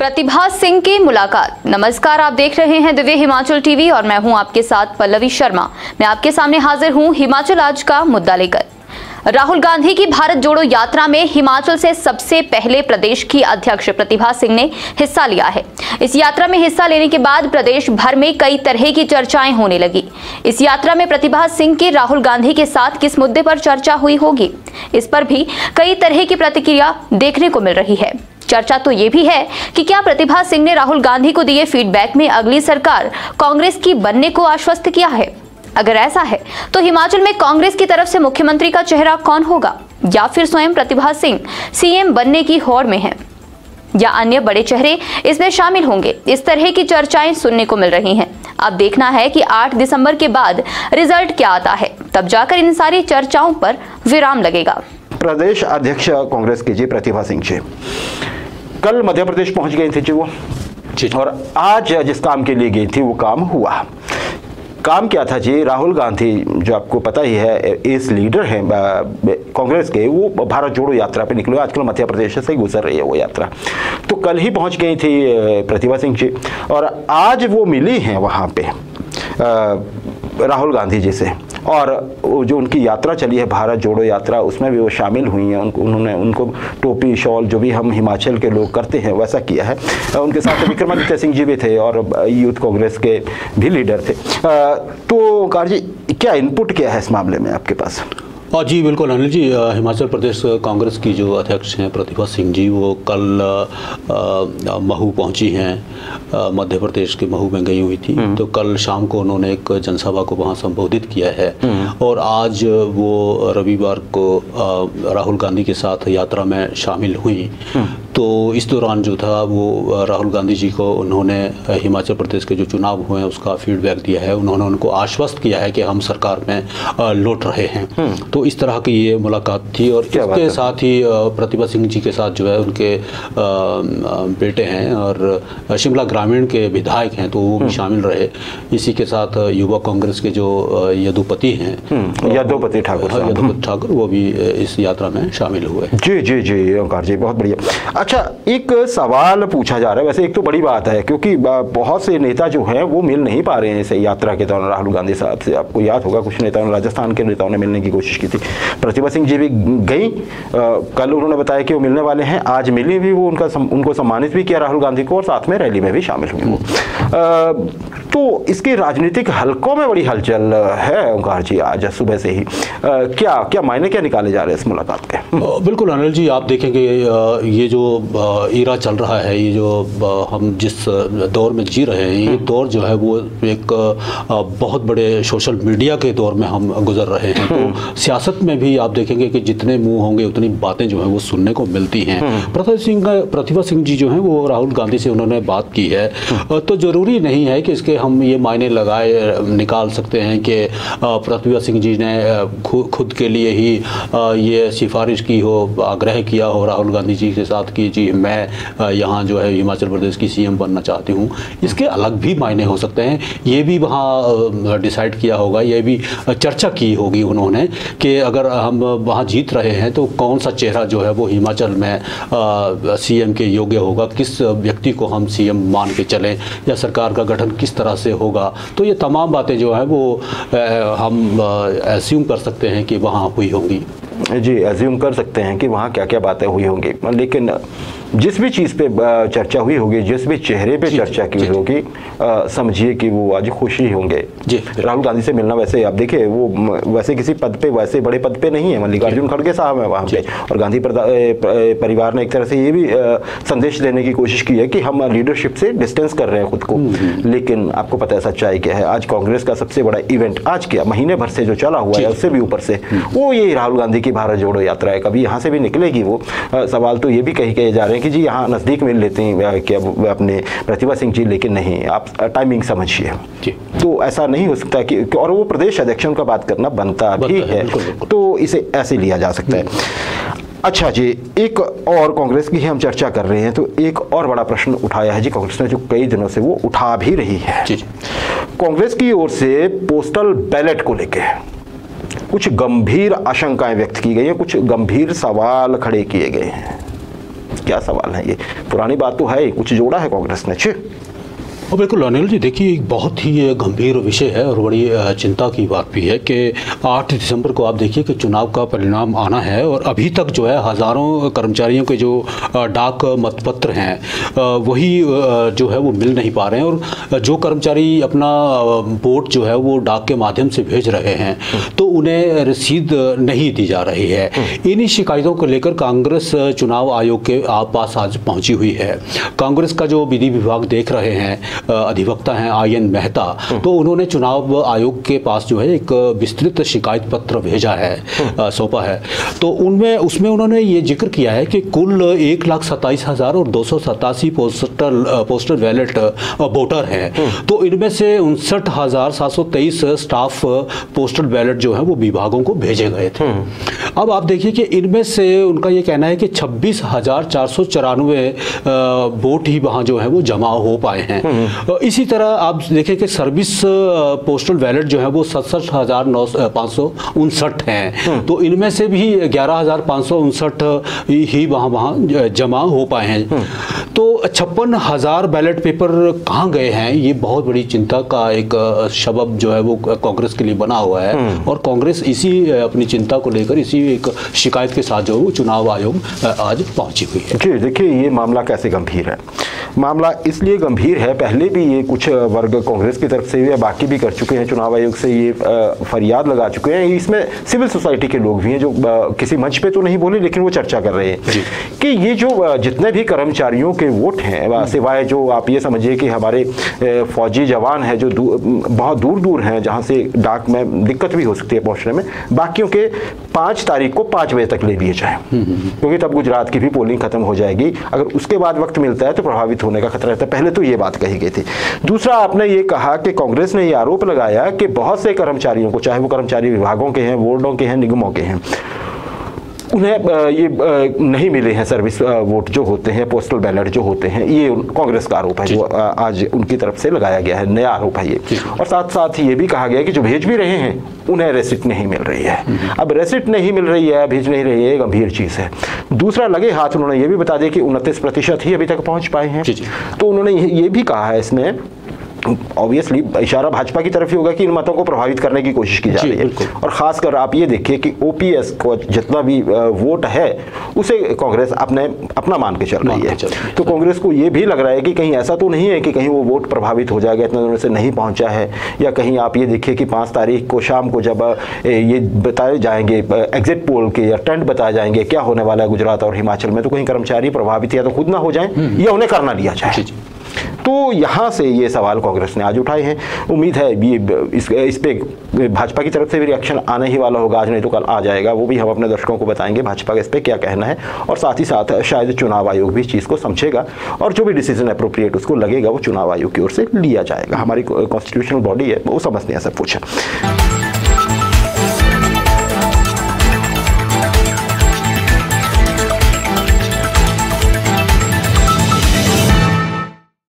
प्रतिभा सिंह की मुलाकात। नमस्कार, आप देख रहे हैं दिव्य हिमाचल टीवी और मैं हूँ आपके साथ पल्लवी शर्मा। मैं आपके सामने हाजिर हूँ हिमाचल आज का मुद्दा लेकर। राहुल गांधी की भारत जोड़ो यात्रा में हिमाचल से सबसे पहले प्रदेश की अध्यक्ष प्रतिभा सिंह ने हिस्सा लिया है। इस यात्रा में हिस्सा लेने के बाद प्रदेश भर में कई तरह की चर्चाएँ होने लगी। इस यात्रा में प्रतिभा सिंह की राहुल गांधी के साथ किस मुद्दे पर चर्चा हुई होगी? इस पर भी कई तरह की प्रतिक्रिया देखने को मिल रही है। चर्चा तो ये भी है कि क्या प्रतिभा सिंह ने राहुल गांधी को दिए फीडबैक में अगली सरकार कांग्रेस की बनने को आश्वस्त किया है? अगर ऐसा है तो हिमाचल में कांग्रेस की तरफ़ से मुख्यमंत्री का चेहरा कौन होगा? या फिर स्वयं प्रतिभा सिंह सीएम बनने की होड़ में है? या अन्य बड़े चेहरे इसमें शामिल होंगे? इस तरह की चर्चाएँ सुनने को मिल रही हैं। अब देखना है कि 8 दिसंबर के बाद रिज़ल्ट क्या आता है। तब जाकर इन सारी चर्चाओं पर विराम लगेगा। प्रदेश अध्यक्ष कांग्रेस की जी प्रतिभा सिंह जी। कल मध्य प्रदेश पहुँच गई थी जी। वो और आज जिस काम के लिए गई थी वो काम हुआ। काम क्या था जी? राहुल गांधी जो आपको पता ही है इस लीडर हैं कांग्रेस के वो भारत जोड़ो यात्रा पे निकले। आजकल मध्य प्रदेश से ही गुजर रही है वो यात्रा। तो कल ही पहुँच गई थी प्रतिभा सिंह जी। और आज वो मिली हैं वहाँ पे राहुल गांधी जी से। और जो उनकी यात्रा चली है, भारत जोड़ो यात्रा, उसमें भी वो शामिल हुई हैं। उनको, उन्होंने उनको टोपी, शॉल, जो भी हम हिमाचल के लोग करते हैं, वैसा किया है। उनके साथ विक्रमादित्य सिंह जी भी थे और यूथ कांग्रेस के भी लीडर थे। तो कार जी क्या इनपुट क्या है इस मामले में आपके पास? और जी बिल्कुल अनिल जी हिमाचल प्रदेश कांग्रेस की जो अध्यक्ष हैं प्रतिभा सिंह जी वो कल महू पहुँची हैं मध्य प्रदेश के महू में गई हुई थी हम्म। तो कल शाम को उन्होंने एक जनसभा को वहाँ संबोधित किया है हम्म। और आज वो रविवार को राहुल गांधी के साथ यात्रा में शामिल हुई हम्म। तो इस दौरान जो था वो राहुल गांधी जी को उन्होंने हिमाचल प्रदेश के जो चुनाव हुए हैं उसका फीडबैक दिया है। उन्होंने उनको आश्वस्त किया है कि हम सरकार में लौट रहे हैं। तो तो इस तरह की ये मुलाकात थी और इसके साथ ही प्रतिभा सिंह जी के साथ जो है उनके बेटे हैं और शिमला ग्रामीण के विधायक हैं तो वो भी हम्म। शामिल रहे। इसी के साथ युवा कांग्रेस के जो यदुपति हैं हम्म, यदुपति ठाकुर हाँ, यदुपति ठाकुर वो भी इस यात्रा में शामिल हुए। जी जी जी ओंकार जी बहुत बढ़िया। अच्छा एक सवाल पूछा जा रहा है। वैसे एक तो बड़ी बात है क्योंकि बहुत से नेता जो हैं वो मिल नहीं पा रहे हैं इस यात्रा के दौरान। राहुल गांधी साहब से आपको याद होगा कुछ नेताओं ने राजस्थान के नेताओं ने मिलने की कोशिश की थी। प्रतिभा सिंह जी भी गई। कल उन्होंने बताया कि वो मिलने वाले हैं। आज मिली भी वो उनका सम, उनको सम्मानित भी किया राहुल गांधी को और साथ में रैली में भी शामिल हुई वो। तो इसके राजनीतिक हलकों में बड़ी हलचल है ओंकार जी आज सुबह से ही आ, क्या क्या मायने क्या निकाले जा रहे हैं इस मुलाकात के बिल्कुल अनिल जी आप देखेंगे ये जो ईरा चल रहा है ये जो हम जिस दौर में जी रहे हैं ये हम्म। दौर जो है वो एक बहुत बड़े सोशल मीडिया के दौर में हम गुजर रहे हैं तो हम्म। सियासत में भी आप देखेंगे कि जितने मुँह होंगे उतनी बातें जो हैं वो सुनने को मिलती हैं हम्म। प्रतिभा सिंह प्रतिभा सिंह जी जो हैं वो राहुल गांधी से उन्होंने बात की है तो ज़रूरी नहीं है कि इसके हम ये मायने लगाए, निकाल सकते हैं कि प्रतिभा सिंह जी ने खुद के लिए ही ये सिफारिश की हो, आग्रह किया हो, राहुल गांधी जी के साथ कि जी मैं यहाँ जो है हिमाचल प्रदेश की सीएम बनना चाहती हूँ। इसके अलग भी मायने हो सकते हैं। ये भी वहाँ डिसाइड किया होगा, ये भी चर्चा की होगी उन्होंने कि अगर हम वहाँ जीत रहे हैं तो कौन सा चेहरा जो है वो हिमाचल में सीएम के योग्य होगा? किस व्यक्ति को हम सीएम मान के चलें? या सरकार का गठन किस तरह से होगा। तो ये तमाम बातें जो हैं वो हम एज्यूम कर सकते हैं कि वहाँ हुई होंगी। जी एज्यूम कर सकते हैं कि वहाँ क्या क्या बातें हुई होंगी। लेकिन जिस भी चीज़ पे चर्चा हुई होगी जिस भी चेहरे पे चर्चा की हुई होगी समझिए कि वो आज खुशी होंगे। जी। राहुल गांधी से मिलना वैसे आप देखिए वो वैसे किसी पद पे वैसे बड़े पद पे नहीं है। मल्लिकार्जुन खड़गे साहब है वहाँ पे। और गांधी परिवार ने एक तरह से ये भी संदेश देने की कोशिश की है कि हम लीडरशिप से डिस्टेंस कर रहे हैं खुद को। हम्म, हम्म। लेकिन आपको पता है सच्चाई क्या है। आज कांग्रेस का सबसे बड़ा इवेंट आज क्या? महीने भर से जो चला हुआ है उससे भी ऊपर से। हम्म। वो ये राहुल गांधी की भारत जोड़ो यात्रा है। कभी यहाँ से भी निकलेगी वो? सवाल तो ये भी कही कहे जा रहे हैं हैं कि जी यहाँ नज़दीक मिल लेते हैं कि अब अपने प्रतिभा सिंह जी लेकिन नहीं आप टाइमिंग समझिए। तो ऐसा नहीं हो सकता कि और वो प्रदेश अध्यक्ष का बात करना बनता भी है तो इसे ऐसे लिया जा सकता है। अच्छा जी एक और कांग्रेस की ही हम चर्चा कर रहे हैं तो एक और बड़ा प्रश्न उठाया है जी कांग्रेस ने जो कई दिनों से वो उठा भी रही है। कांग्रेस की ओर से पोस्टल बैलेट को लेकर कुछ गंभीर आशंकाएँ व्यक्त की गई हैं कुछ गंभीर सवाल खड़े किए गए हैं। क्या सवाल है ये? पुरानी बात तो है कुछ जोड़ा है कांग्रेस ने और बिल्कुल, अनिल जी, देखिए, एक बहुत ही गंभीर विषय है और बड़ी चिंता की बात भी है कि 8 दिसंबर को आप देखिए कि चुनाव का परिणाम आना है और अभी तक जो है हज़ारों कर्मचारियों के जो डाक मतपत्र हैं वही जो है वो मिल नहीं पा रहे हैं और जो कर्मचारी अपना वोट जो है वो डाक के माध्यम से भेज रहे हैं तो उन्हें रसीद नहीं दी जा रही है। इन्हीं शिकायतों को लेकर कांग्रेस चुनाव आयोग के पास आज पहुँची हुई है। कांग्रेस का जो विधि विभाग देख रहे हैं अधिवक्ता हैं आई एन मेहता तो उन्होंने चुनाव आयोग के पास जो है एक विस्तृत शिकायत पत्र भेजा है सौंपा है। तो उनमें उसमें उन्होंने ये ज़िक्र किया है कि कुल एक लाख सत्ताईस हज़ार और दो सौ सतासी पोस्टल पोस्टल बैलेट वोटर हैं। तो इनमें से उनसठ हज़ार सात सौ तेईस स्टाफ पोस्टल बैलेट जो है वो विभागों को भेजे गए थे। अब आप देखिए कि इनमें से उनका ये कहना है कि छब्बीस हज़ार चार सौ चौरानवे वोट ही वहाँ जो है वो जमा हो पाए हैं। इसी तरह आप देखें कि सर्विस पोस्टल वैलेट जो है वो सड़सठ हज़ार नौ पाँच सौ उनसठ हैं हम्म। तो इनमें से भी ग्यारह हज़ार पाँच सौ उनसठ ही वहाँ वहाँ जमा हो पाए हैं हम्म। तो छप्पन हज़ार बैलेट पेपर कहाँ गए हैं? ये बहुत बड़ी चिंता का एक सबब जो है वो कांग्रेस के लिए बना हुआ है। हम्म। और कांग्रेस इसी अपनी चिंता को लेकर इसी एक शिकायत के साथ जो है चुनाव आयोग आज पहुँची हुई है। जी देखिए ये मामला कैसे गंभीर है? मामला इसलिए गंभीर है पहले भी ये कुछ वर्ग कांग्रेस की तरफ़ से या बाकी भी कर चुके हैं चुनाव आयोग से ये फरियाद लगा चुके हैं। इसमें सिविल सोसाइटी के लोग भी हैं जो किसी मंच पे तो नहीं बोले लेकिन वो चर्चा कर रहे हैं कि ये जो जितने भी कर्मचारियों के वोट हैं हम्म। सिवाय जो आप ये समझिए कि हमारे फौजी जवान हैं जो दू, बहुत दूर दूर हैं जहाँ से डाक में दिक्कत भी हो सकती है पहुँचने में बाकियों के पाँच तारीख को पाँच बजे तक ले लिए जाए। हम्म, हम्म, क्योंकि तब गुजरात की भी पोलिंग खत्म हो जाएगी। अगर उसके बाद वक्त मिलता है तो प्रभावित होने का खतरा रहता है। पहले तो ये बात कही गई थी। दूसरा आपने ये कहा कि कांग्रेस ने ये आरोप लगाया कि बहुत से कर्मचारियों को चाहे वो कर्मचारी विभागों के हैं बोर्डों के हैं निगमों के हैं उन्हें ये नहीं मिले हैं सर्विस वोट जो होते हैं पोस्टल बैलेट जो होते हैं ये कांग्रेस का आरोप है जो। आज उनकी तरफ़ से लगाया गया है नया आरोप है ये। और साथ साथ ये भी कहा गया कि जो भेज भी रहे हैं उन्हें रेसिट नहीं मिल रही है। हम्म। अब रेसिट नहीं मिल रही है भेज नहीं रही है गंभीर चीज़ है। दूसरा लगे हाथ उन्होंने ये भी बता दिया कि उनतीस प्रतिशत ही अभी तक पहुँच पाए हैं। तो उन्होंने ये भी कहा है इसमें ऑब्वियसली इशारा भाजपा की तरफ़ ही होगा कि इन मतों को प्रभावित करने की कोशिश की जा रही है। और खासकर आप ये देखिए कि ओपीएस को जितना भी वोट है उसे कांग्रेस अपने अपना मान के चल रही है। तो कांग्रेस को ये भी लग रहा है कि कहीं ऐसा तो नहीं है कि कहीं वो वोट प्रभावित हो जाएगा इतने दिनों से नहीं पहुँचा है। या कहीं आप ये देखिए कि पाँच तारीख को शाम को जब ये बताए जाएँगे एग्जिट पोल के या टेंट बताए जाएँगे क्या होने वाला है गुजरात और हिमाचल में तो कहीं कर्मचारी प्रभावित या तो खुद ना हो जाए हम्म। या उन्हें करना लिया जाए। तो यहाँ से ये सवाल कांग्रेस ने आज उठाए हैं। उम्मीद है ये इस, इस पे भाजपा की तरफ़ से भी रिएक्शन आने ही वाला होगा। आज नहीं तो कल आ जाएगा। वो भी हम अपने दर्शकों को बताएँगे भाजपा का इस पर क्या कहना है। और साथ ही साथ शायद चुनाव आयोग भी इस चीज़ को समझेगा और जो भी डिसीज़न अप्रोप्रिएट उसको लगेगा वो चुनाव आयोग की ओर से लिया जाएगा। हमारी कॉन्स्टिट्यूशनल बॉडी है वो समझते हैं सब कुछ।